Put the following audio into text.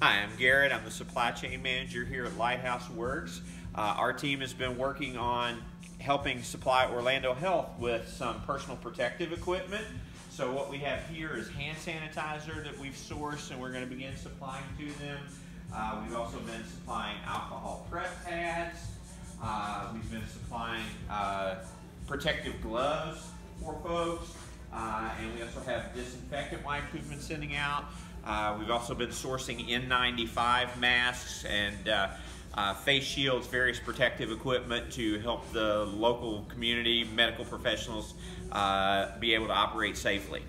Hi, I'm Garrett. I'm the supply chain manager here at Lighthouse Works. Uh, our team has been working on helping supply Orlando Health with some personal protective equipment. So what we have here is hand sanitizer that we've sourced and we're going to begin supplying to them. Uh, we've also been supplying alcohol prep pads. Uh, we've been supplying uh, protective gloves for folks. Uh, and we also have disinfectant wipes we've been sending out. Uh, we've also been sourcing N95 masks and uh, uh, face shields, various protective equipment to help the local community, medical professionals uh, be able to operate safely.